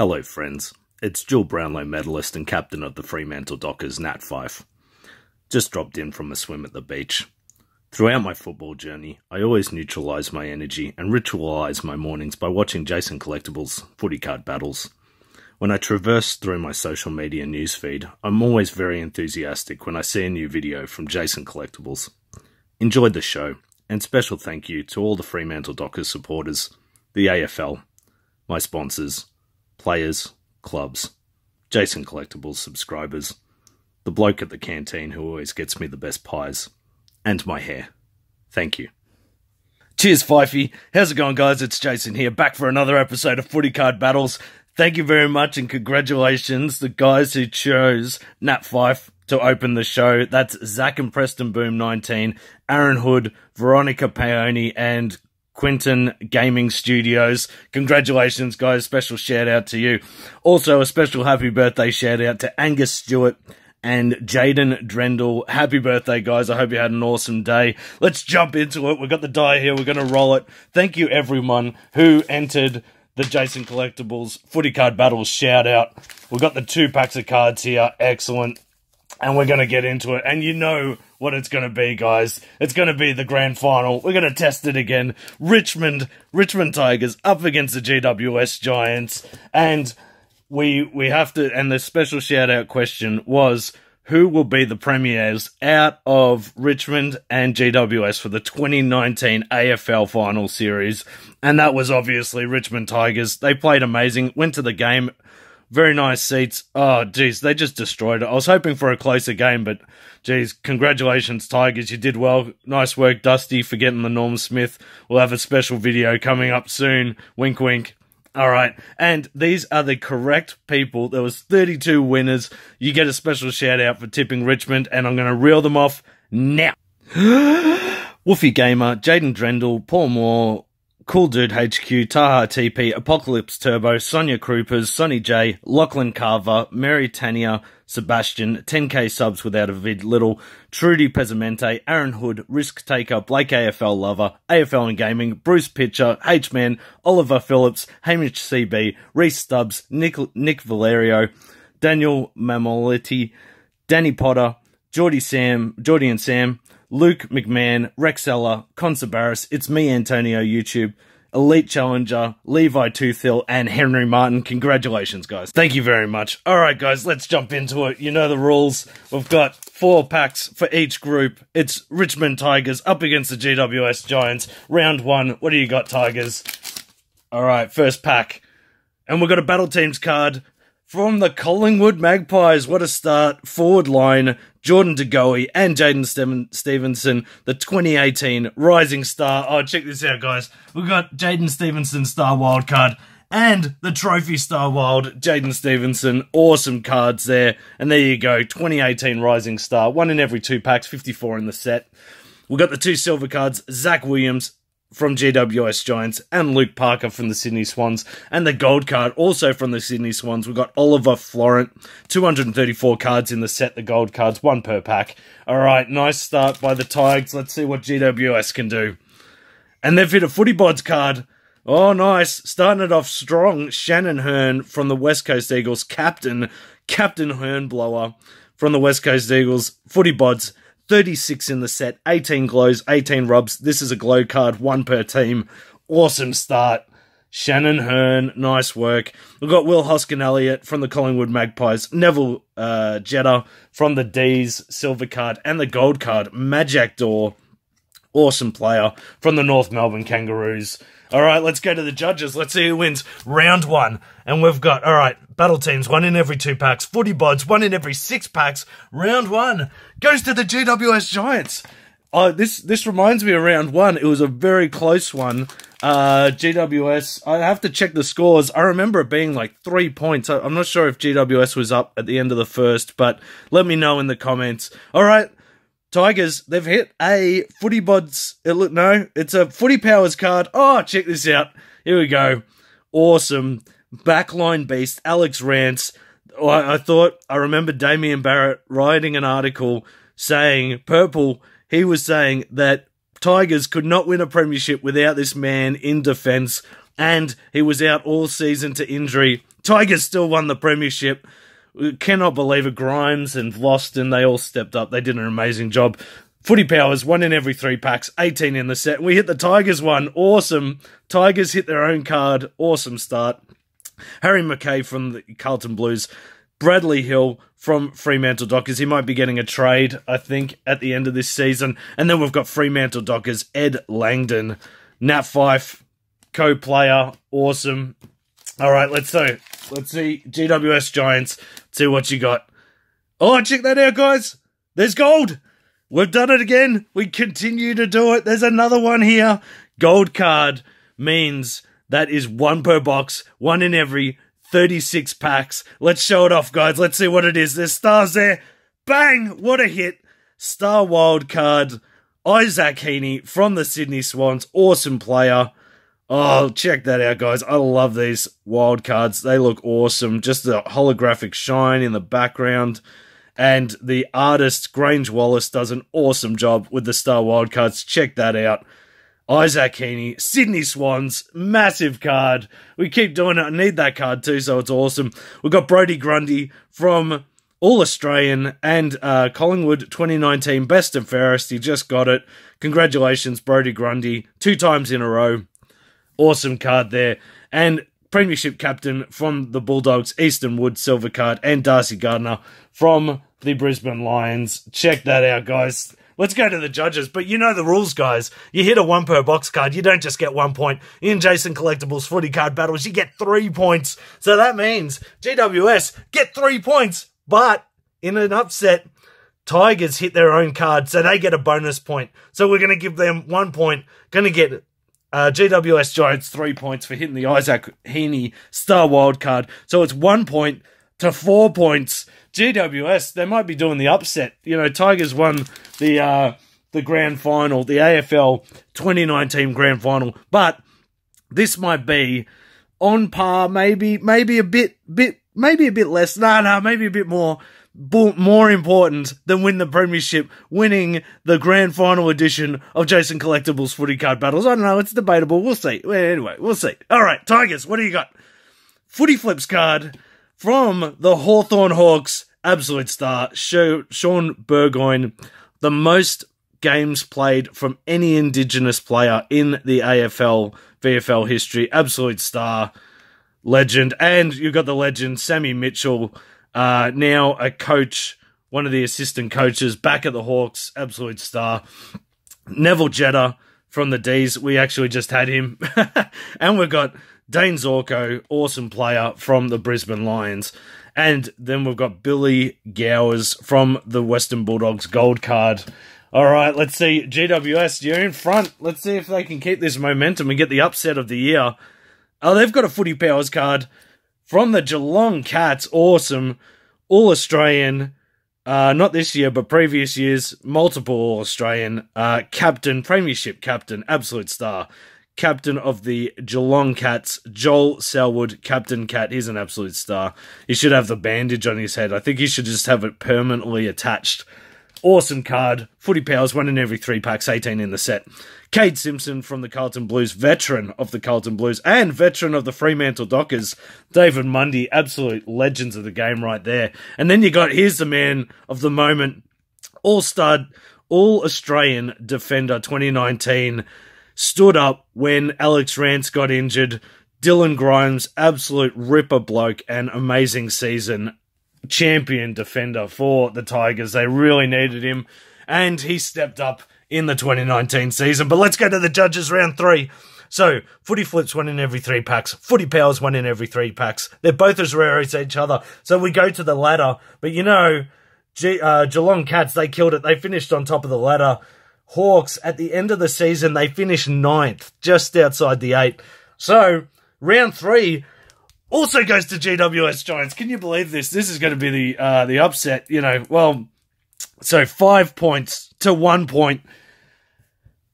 Hello, friends. It's Jill Brownlow medalist and captain of the Fremantle Dockers, Nat Fyfe. Just dropped in from a swim at the beach. Throughout my football journey, I always neutralise my energy and ritualise my mornings by watching Jayson Collectables footy card battles. When I traverse through my social media newsfeed, I'm always very enthusiastic when I see a new video from Jayson Collectables. Enjoyed the show, and special thank you to all the Fremantle Dockers supporters, the AFL, my sponsors, players, clubs, Jayson Collectables subscribers, the bloke at the canteen who always gets me the best pies, and my hair. Thank you. Cheers, Fifey. How's it going, guys? It's Jayson here, back for another episode of Footy Card Battles. Thank you very much and congratulations, the guys who chose Nat Fyfe to open the show. That's Zach and Preston Boom 19, Aaron Hood, Veronica Paoni, and Quinton Gaming Studios. Congratulations, guys. Special shout out to you. Also, a special happy birthday shout out to Angus Stewart and Jaden Drendel. Happy birthday, guys. I hope you had an awesome day. Let's jump into it. We've got the die here. We're going to roll it. Thank you, everyone who entered the Jayson Collectables Footy Card Battles shout out. We've got the two packs of cards here. Excellent. And we're going to get into it. And you know what it's going to be, guys. It's going to be the grand final. We're going to test it again. Richmond, Richmond Tigers up against the GWS Giants. And we, we have to, and the special shout out question was, who will be the premiers out of Richmond and GWS for the 2019 AFL Final Series. And that was obviously Richmond Tigers. They played amazing, went to the game, very nice seats. Oh, geez, they just destroyed it. I was hoping for a closer game, but geez, congratulations, Tigers. You did well. Nice work, Dusty, for getting the Norm Smith. We'll have a special video coming up soon. Wink, wink. All right, and these are the correct people. There was 32 winners. You get a special shout out for tipping Richmond, and I'm going to reel them off now. Woofy Gamer, Jaden Drendel, Paul Moore, Cool Dude HQ, Taha TP, Apocalypse Turbo, Sonia Kroopers, Sonny J, Lachlan Carver, Mary Tania, Sebastian, 10k subs without a vid little, Trudy Pesamente, Aaron Hood, Risk Taker, Blake AFL Lover, AFL and Gaming, Bruce Pitcher, H-Man, Oliver Phillips, Hamish CB, Reese Stubbs, Nick, Nick Valerio, Daniel Mamoliti, Danny Potter, Geordie Sam, Geordie and Sam, Luke McMahon, Rexella, Consabaris, It's Me, Antonio, YouTube, Elite Challenger, Levi Toothill, and Henry Martin. Congratulations, guys. Thank you very much. All right, guys, let's jump into it. You know the rules. We've got four packs for each group. It's Richmond Tigers up against the GWS Giants. Round one. What do you got, Tigers? All right, first pack. And we've got a Battle Teams card from the Collingwood Magpies. What a start. Forward line. Jordan DeGoey and Jaidyn Stephenson, the 2018 Rising Star. Oh, check this out, guys. We've got Jaidyn Stephenson Star Wildcard and the Trophy Star Wild, Jaidyn Stephenson. Awesome cards there. And there you go, 2018 Rising Star. One in every two packs, 54 in the set. We've got the two silver cards, Zac Williams from GWS Giants and Luke Parker from the Sydney Swans. And the gold card also from the Sydney Swans. We've got Oliver Florent, 234 cards in the set, the gold cards, one per pack. All right, nice start by the Tigers. Let's see what GWS can do. And they've hit a footy bods card. Oh, nice. Starting it off strong. Shannon Hurn from the West Coast Eagles, captain, Captain Hurnblower from the West Coast Eagles, footy bods. 36 in the set, 18 glows, 18 rubs. This is a glow card, one per team. Awesome start. Shannon Hurn, nice work. We've got Will Hoskin Elliott from the Collingwood Magpies, Neville uh, Jetta from the D's silver card, and the gold card, Majak Daw, awesome player from the North Melbourne Kangaroos. All right, let's go to the judges. Let's see who wins round one. And we've got, all right, battle teams, one in every two packs. Footy bods, one in every six packs. Round one goes to the GWS Giants. Oh, this this reminds me of round one. It was a very close one. Uh, GWS, I have to check the scores. I remember it being like three points. I'm not sure if GWS was up at the end of the first, but let me know in the comments. All right, Tigers, they've hit a footy look no, it's a footy powers card. Oh, check this out. Here we go. Awesome. Backline beast, Alex Rance. I, I thought I remember Damien Barrett writing an article saying purple. He was saying that Tigers could not win a premiership without this man in defence, and he was out all season to injury. Tigers still won the premiership. Cannot believe it. Grimes and Vlastuin, they all stepped up. They did an amazing job. Footy Powers, one in every three packs, 18 in the set. We hit the Tigers one. Awesome. Tigers hit their own card. Awesome start. Harry McKay from the Carlton Blues. Bradley Hill from Fremantle Dockers. He might be getting a trade, I think, at the end of this season. And then we've got Fremantle Dockers, Ed Langdon, Nat Fyfe, co-player, awesome. All right, let's see. Let's see GWS Giants. See what you got. Oh, check that out, guys. There's gold. We've done it again. We continue to do it. There's another one here. Gold card means that is one per box, one in every 36 packs. Let's show it off, guys. Let's see what it is. There's stars there. Bang! What a hit. Star wild card. Isaac Heaney from the Sydney Swans. Awesome player. Oh, check that out, guys. I love these wild cards. They look awesome. Just the holographic shine in the background. And the artist, Grange Wallace, does an awesome job with the Star Wild cards. Check that out. Isaac Heaney, Sydney Swans, massive card. We keep doing it. I need that card too, so it's awesome. We've got Brodie Grundy from All Australian and uh, Collingwood 2019 Best and Fairest. He just got it. Congratulations, Brodie Grundy, two times in a row. Awesome card there. And Premiership captain from the Bulldogs, Easton Wood, silver card, and Darcy Gardner from the Brisbane Lions. Check that out, guys. Let's go to the judges. But you know the rules, guys. You hit a one per box card. You don't just get one point. In Jayson Collectables footy card battles, you get three points. So that means GWS get three points. But in an upset, Tigers hit their own card, so they get a bonus point. So we're going to give them one point. Going to get uh, GWS Giants three points for hitting the Isaac Heaney Star Wild card. So it's one point to four points. GWS, they might be doing the upset. You know, Tigers won the uh, the grand final, the AFL 2019 grand final, but this might be on par, maybe maybe a bit bit maybe a bit less. Nah, nah, maybe a bit more. More important than win the premiership, winning the grand final edition of Jayson Collectables footy card battles. I don't know, it's debatable. We'll see. Anyway, we'll see. All right, Tigers, what do you got? Footy flips card from the Hawthorn Hawks, absolute star, Shaun Burgoyne, the most games played from any Indigenous player in the AFL VFL history, absolute star, legend, and you've got the legend Sammy Mitchell, uh, now a coach, one of the assistant coaches back at the Hawks, absolute star. Neville Jetta from the D's, we actually just had him, and we've got Dayne Zorko, awesome player from the Brisbane Lions. And then we've got Billy Gowers from the Western Bulldogs gold card. All right, let's see. GWS, you're in front. Let's see if they can keep this momentum and get the upset of the year. Oh, they've got a footy powers card from the Geelong Cats. Awesome. All Australian. Uh, not this year, but previous years. Multiple Australian. Uh, captain, Premiership captain, absolute star captain of the Geelong Cats, Joel Selwood, Captain Cat. He's an absolute star. He should have the bandage on his head. I think he should just have it permanently attached. Awesome card. Footy powers, one in every three packs, 18 in the set. Kade Simpson from the Carlton Blues, veteran of the Carlton Blues and veteran of the Fremantle Dockers. David Mundy, absolute legends of the game right there. And then you got, here's the man of the moment, all stud, all Australian defender 2019 stood up when Alex Rance got injured. Dylan Grimes, absolute ripper bloke and amazing season. Champion defender for the Tigers. They really needed him. And he stepped up in the 2019 season. But let's go to the judges round three. So, footy flips one in every three packs. Footy powers one in every three packs. They're both as rare as each other. So we go to the ladder. But you know, uh, Geelong Cats, they killed it. They finished on top of the ladder. Hawks, at the end of the season, they finished ninth, just outside the eight. So, round three also goes to GWS Giants. Can you believe this? This is going to be the uh, the upset. You know, well, so five points to one point.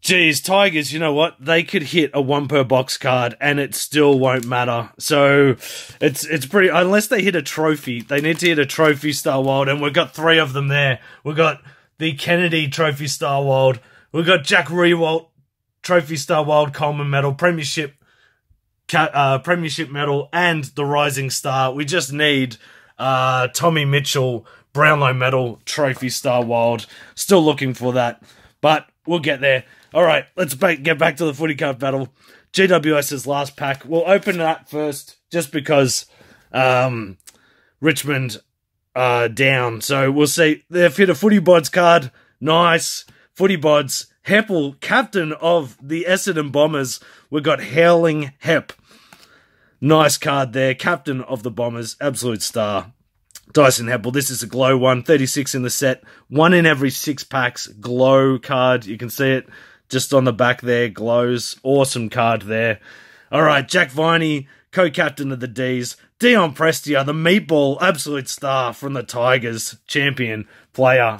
Geez, Tigers, you know what? They could hit a one per box card and it still won't matter. So it's it's pretty unless they hit a trophy. They need to hit a trophy Star Wild, and we've got three of them there. We've got the Kennedy Trophy Star Wild. We've got Jack Riewoldt Trophy Star Wild Coleman Medal Premiership uh, Premiership medal and the Rising Star. We just need uh, Tommy Mitchell Brownlow medal, Trophy Star Wild. Still looking for that, but we'll get there. All right, let's get back to the footy card battle. GWS's last pack. We'll open that first just because um, Richmond are down. So we'll see. They've hit a footy bods card. Nice. Footy bods. Heppell, captain of the Essendon Bombers. We've got Howling Hep. Nice card there. Captain of the Bombers. Absolute star. Dyson Heppell. This is a glow one. 36 in the set. One in every six packs. Glow card. You can see it just on the back there. Glows. Awesome card there. All right. Jack Viney, co-captain of the D's. Dion Prestia, the meatball absolute star from the Tigers. Champion player.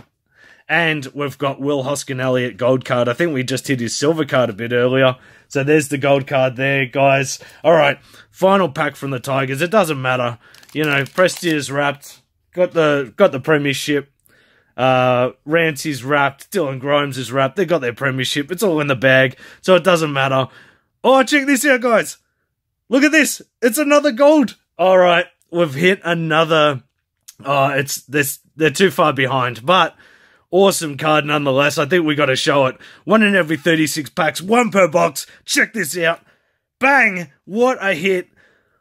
And we've got Will Hoskin Elliott gold card. I think we just hit his silver card a bit earlier. So there's the gold card there, guys. All right, final pack from the Tigers. It doesn't matter. You know, Prestia's wrapped. Got the got the premiership. Uh, Rancey's wrapped. Dylan Grimes is wrapped. They got their premiership. It's all in the bag, so it doesn't matter. Oh, check this out, guys. Look at this. It's another gold. All right, we've hit another. Oh, it's this. They're too far behind, but Awesome card nonetheless. I think we got to show it. One in every 36 packs, one per box. Check this out. Bang! What a hit.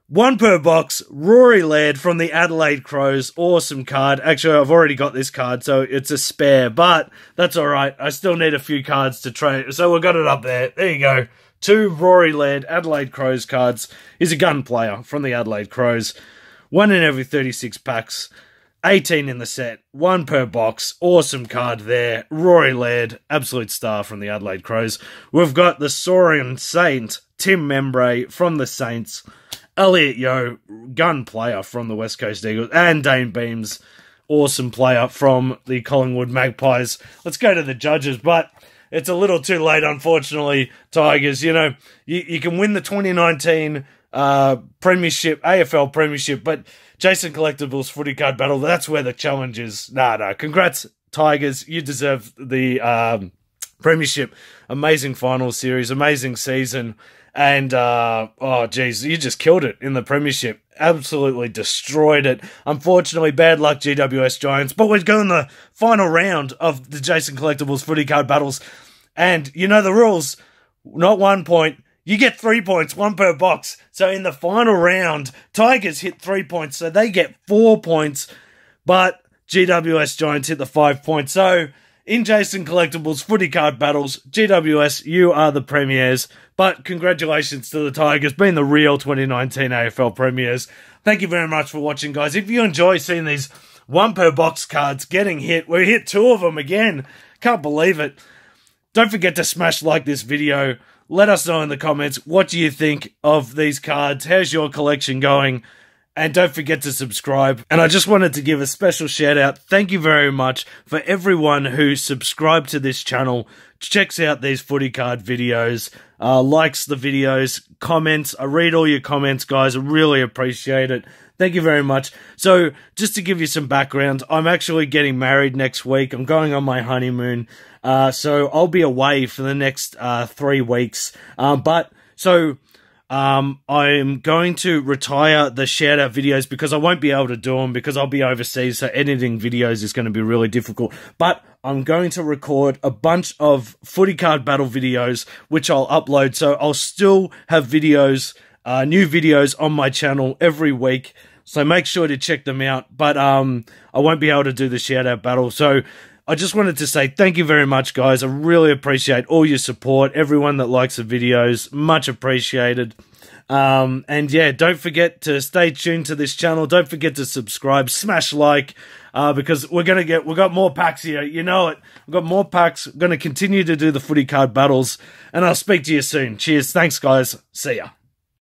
One per box. Rory Laird from the Adelaide Crows. Awesome card. Actually, I've already got this card, so it's a spare, but that's all right. I still need a few cards to trade. So we've got it up there. There you go. Two Rory Laird Adelaide Crows cards. He's a gun player from the Adelaide Crows. One in every 36 packs. 18 in the set, one per box. Awesome card there. Rory Laird, absolute star from the Adelaide Crows. We've got the Saurian Saint, Tim Membrey from the Saints, Elliot Yeo, gun player from the West Coast Eagles, and Dayne Beams, awesome player from the Collingwood Magpies. Let's go to the judges, but it's a little too late, unfortunately, Tigers. You know, you, you can win the 2019 uh, Premiership, AFL Premiership, but Jayson Collectables footy card battle. That's where the challenge is. Nah, nah. Congrats, Tigers. You deserve the um, Premiership. Amazing final series, amazing season. And, uh, oh, geez, you just killed it in the Premiership. Absolutely destroyed it. Unfortunately, bad luck, GWS Giants. But we're going the final round of the Jayson Collectables footy card battles. And you know the rules. Not one point, you get three points, one per box. So in the final round, Tigers hit three points, so they get four points, but GWS Giants hit the five points. So in Jayson Collectables footy card battles, GWS, you are the premiers. But congratulations to the Tigers being the real 2019 AFL premiers. Thank you very much for watching, guys. If you enjoy seeing these one per box cards getting hit, we hit two of them again. Can't believe it. Don't forget to smash like this video. Let us know in the comments what do you think of these cards? How's your collection going? And don't forget to subscribe. And I just wanted to give a special shout out. Thank you very much for everyone who subscribed to this channel, checks out these footy card videos, uh, likes the videos, comments. I read all your comments, guys. I really appreciate it. Thank you very much. So, just to give you some background, I'm actually getting married next week. I'm going on my honeymoon. Uh, so I'll be away for the next uh, three weeks. Um, but so um, I'm going to retire the shout out videos because I won't be able to do them because I'll be overseas. So editing videos is going to be really difficult. But I'm going to record a bunch of footy card battle videos, which I'll upload. So I'll still have videos, uh, new videos on my channel every week. So make sure to check them out. But um, I won't be able to do the shout out battle. So I just wanted to say thank you very much, guys. I really appreciate all your support, everyone that likes the videos. Much appreciated. Um, and yeah, don't forget to stay tuned to this channel. Don't forget to subscribe, smash like, uh, because we're gonna get we got more packs here. You know it. We've got more packs. We're gonna continue to do the footy card battles, and I'll speak to you soon. Cheers. Thanks, guys. See ya.